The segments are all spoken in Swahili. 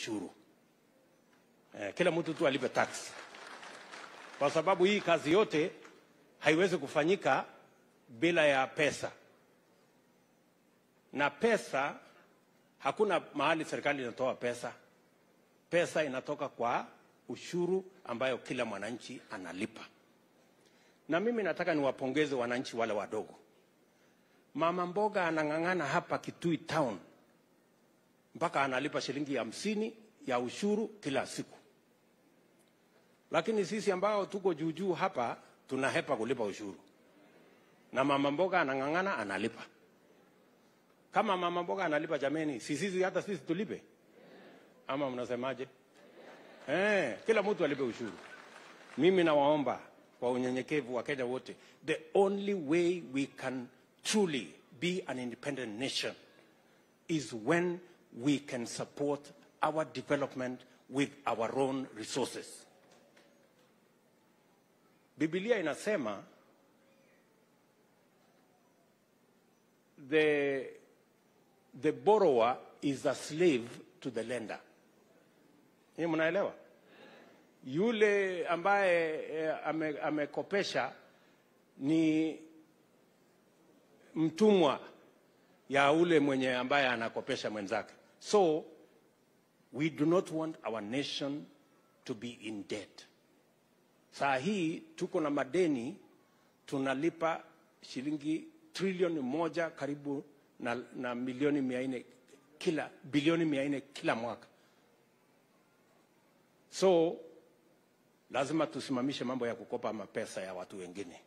ushuru eh, kila mtu tu alipe tax, kwa sababu hii kazi yote haiwezi kufanyika bila ya pesa, na pesa, hakuna mahali serikali inatoa pesa. Pesa inatoka kwa ushuru ambayo kila mwananchi analipa, na mimi nataka niwapongeze wananchi wale wadogo. Mama mboga anang'ang'ana hapa Kitui town mpaka analipa shilingi hamsini ya ushuru kila siku, lakini sisi ambao tuko juu juu hapa tunahepa kulipa ushuru, na mama mboga anang'ang'ana analipa. Kama mama mboga analipa, jameni, si sisi hata sisi tulipe, ama mnasemaje? Eh, kila mtu alipe ushuru. Mimi nawaomba kwa unyenyekevu wa Kenya wote, the only way we can truly be an independent nation is when we can support our development with our own resources. Biblia inasema the, the borrower is a slave to the lender. Hii mnaelewa? Yule ambaye eh, ame, amekopesha ni mtumwa ya ule mwenye ambaye anakopesha mwenzake. So we do not want our nation to be in debt. Saa hii tuko na madeni tunalipa shilingi trilioni moja karibu na, na milioni mia nne kila bilioni mia nne kila mwaka. So lazima tusimamishe mambo ya kukopa mapesa ya watu wengine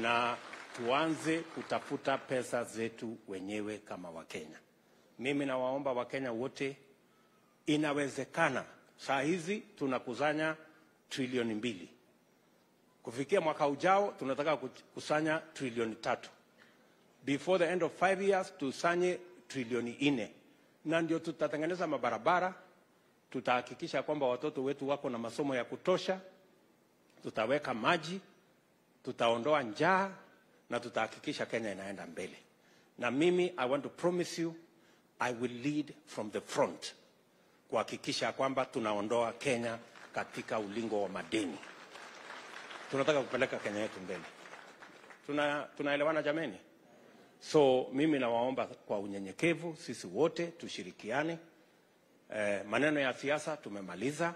na tuanze kutafuta pesa zetu wenyewe kama Wakenya. Mimi nawaomba Wakenya wote, inawezekana. Saa hizi tunakusanya trilioni mbili, kufikia mwaka ujao tunataka kukusanya trilioni tatu. Before the end of five years tusanye trilioni nne, na ndio tutatengeneza mabarabara, tutahakikisha kwamba watoto wetu wako na masomo ya kutosha, tutaweka maji, tutaondoa njaa na tutahakikisha Kenya inaenda mbele. Na mimi I want to promise you I will lead from the front kuhakikisha kwamba tunaondoa Kenya katika ulingo wa madeni. Tunataka kupeleka Kenya yetu mbele. Tuna, tunaelewana jameni? So mimi nawaomba kwa unyenyekevu, sisi wote tushirikiane. Eh, maneno ya siasa tumemaliza,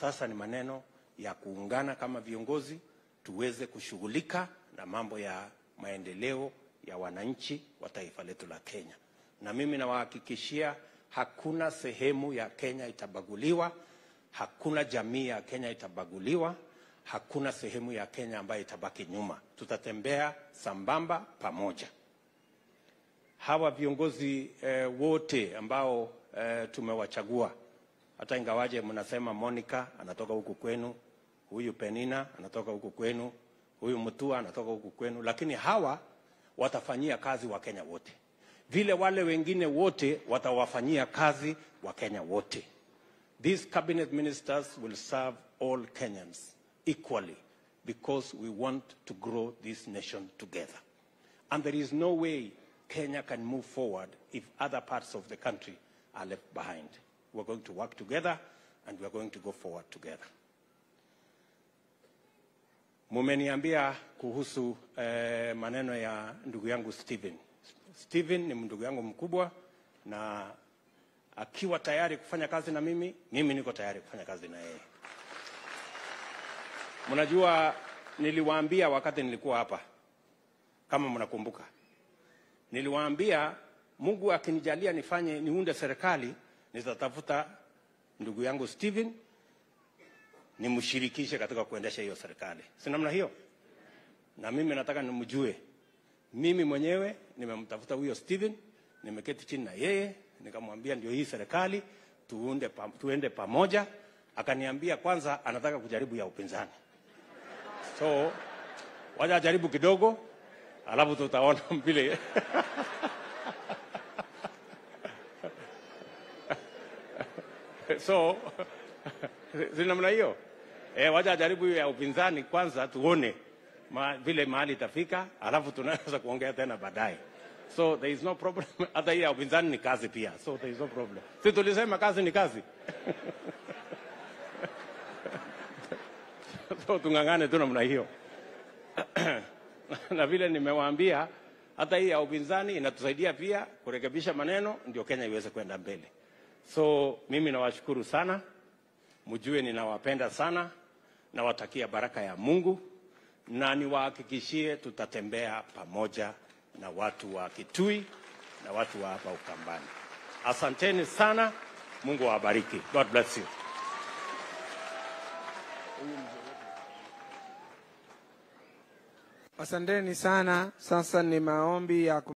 sasa ni maneno ya kuungana kama viongozi tuweze kushughulika na mambo ya maendeleo ya wananchi wa taifa letu la Kenya. Na mimi nawahakikishia hakuna sehemu ya Kenya itabaguliwa, hakuna jamii ya Kenya itabaguliwa, hakuna sehemu ya Kenya ambayo itabaki nyuma. Tutatembea sambamba pamoja. Hawa viongozi eh, wote ambao eh, tumewachagua, hata ingawaje mnasema Monica anatoka huku kwenu, huyu Penina anatoka huku kwenu, huyu Mutua anatoka huku kwenu, lakini hawa watafanyia kazi Wakenya wote, vile wale wengine wote watawafanyia kazi wote. These cabinet ministers will serve all Kenyans equally because we want to grow this nation together. And there is no way Kenya can move forward if other parts of the country are left behind. We're going to work together and we're going to go forward together. Mumeniambia kuhusu eh, maneno ya ndugu yangu Steven. Steven ni ndugu yangu mkubwa na akiwa tayari kufanya kazi na mimi, mimi niko tayari kufanya kazi na yeye. Mnajua, niliwaambia wakati nilikuwa hapa, kama mnakumbuka, niliwaambia Mungu akinijalia nifanye niunde serikali, nitatafuta ndugu yangu Steven nimshirikishe katika kuendesha hiyo serikali, si namna hiyo? Na mimi nataka nimjue. Mimi mwenyewe nimemtafuta huyo Steven, nimeketi chini na yeye nikamwambia ndio hii serikali tuunde pa, tuende pamoja. Akaniambia kwanza anataka kujaribu ya upinzani, so wacha ajaribu kidogo, alafu tutaona vile. So si namna hiyo? Eh, wacha ajaribu ya upinzani kwanza, tuone ma, vile mahali itafika, alafu tunaweza kuongea tena baadaye. so there is no problem. Hata hii ya upinzani ni kazi pia, so there is no problem. Si tulisema kazi ni kazi so tung'ang'ane tu namna hiyo na vile nimewaambia, hata hii ya upinzani inatusaidia pia kurekebisha maneno, ndio Kenya iweze kwenda mbele. So mimi nawashukuru sana, mjue ninawapenda sana, nawatakia baraka ya Mungu na niwahakikishie tutatembea pamoja na watu wa Kitui na watu wa hapa Ukambani. Asanteni sana, Mungu awabariki. God bless you. Asanteni sana. Sasa ni maombi ya